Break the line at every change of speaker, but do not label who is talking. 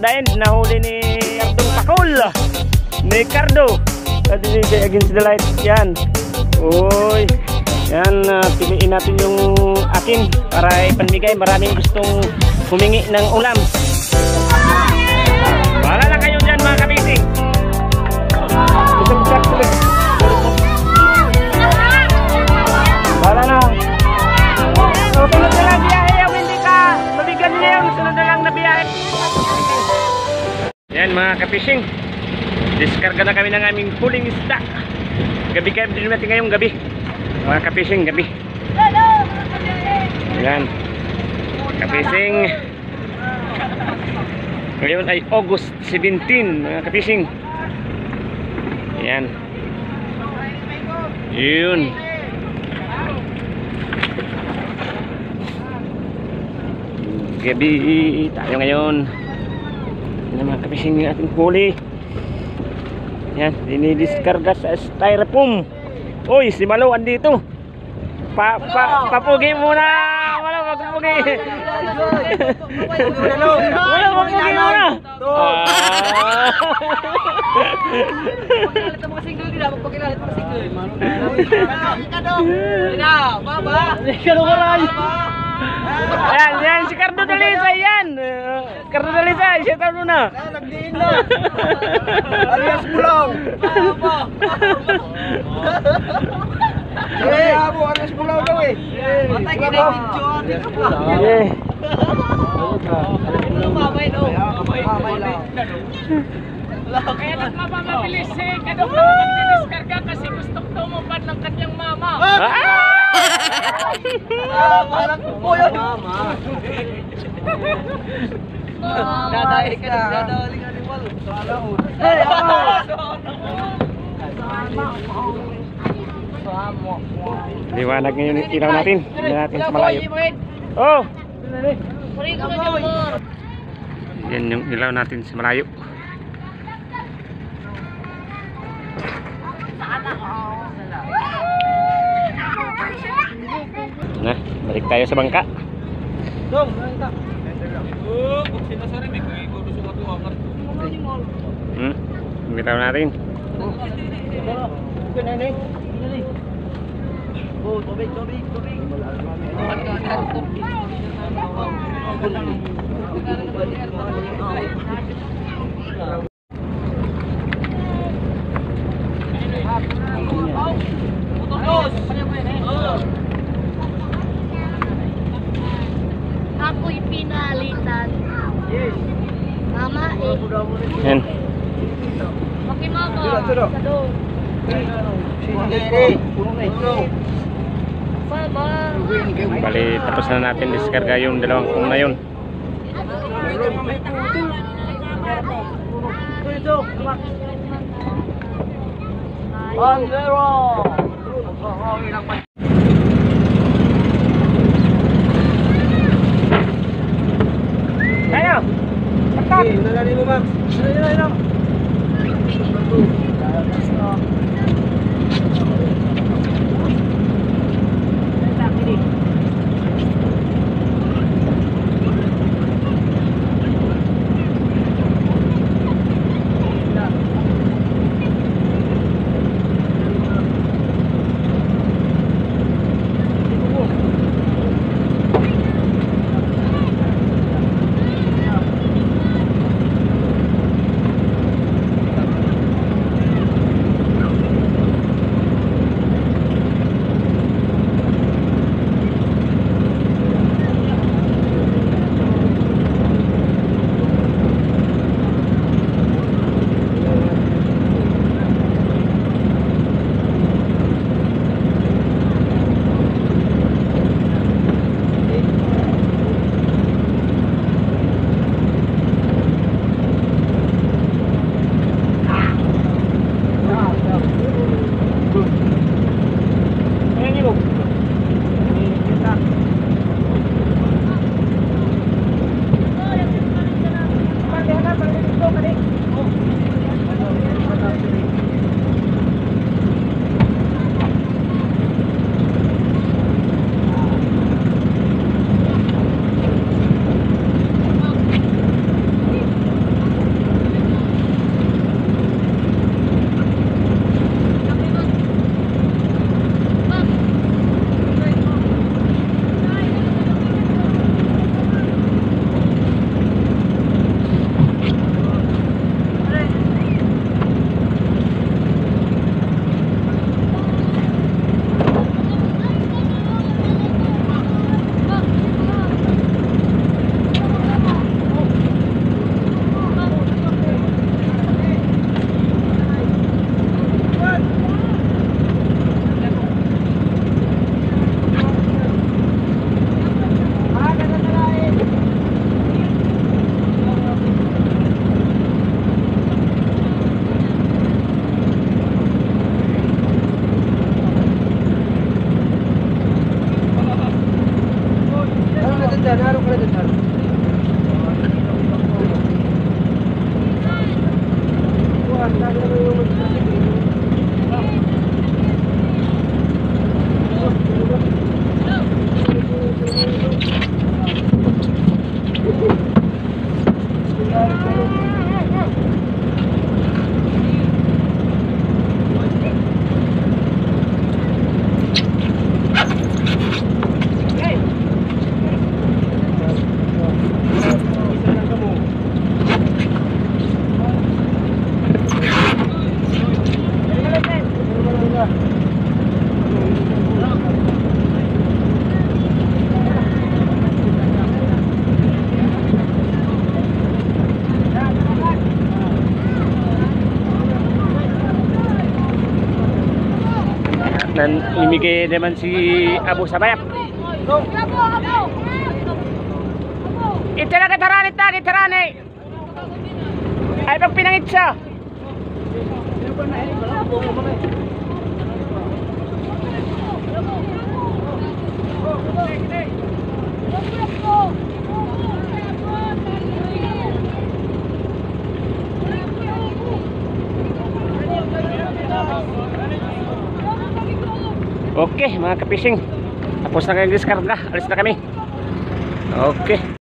Dayan, nahuli ni Abdong Pakol. Ni Cardo. At yun kay Against the Light. Yan. Uy. Yan, uh, piliin natin yung akin para ipanbigay. Maraming gustong humingi ng ulam. Mga kapishing. Diskarga na kami ng aming pulling isda. Gabi kayo din natin ngayong gabi. Mga kapishing, gabi. Yan. Kapishing. Ngayon ay August 17, mga kapishing. Yan. Yun. Gabi tayo ngayon. Yan mga kapishing yung ating huli. Yan, dinidiskarga sa styrofoam. Uy, si Malo andito. Pa, pa, papugi muna. Wala, magpugi. Wala, magpugi muna. Ah. Ayan, yan, si Cardo Dalisa, yan. Uh, Cardo Dalisa, siya tayo na.
Nagdiin na. Alias Bulaw. Eh, abo, alias Bulaw daw eh. Patay ka na yung
Yeah.
Kaya nagmamabilis eh. Kaya kasi gusto tumupad ng kanyang mama.
Parang po yun. Dadali ka na. Dadali ka ni Wal. Eh,
Liwanag ngayon yung ilaw natin. Hindi natin sa malayo. Oh! Yan yung ilaw natin sa malayo. Na, balik tayo sa bangka.
Dong, nakita.
Hmm? Bitaw natin.
Oh, tubig, tubig, tubig.
Yan.
Makimama.
Bali, tapos na natin diskarga yung dalawang kung na yun.
On Okay, nalari mo, Max. Nalari, nalari, nalari.
Nan imigay naman si Abu Sabayap. Itira ka taranit na, itirane. Ay pag pinangit siya. Okay, mga kapising. Tapos na kayo diskarga. Alis na kami. Okay.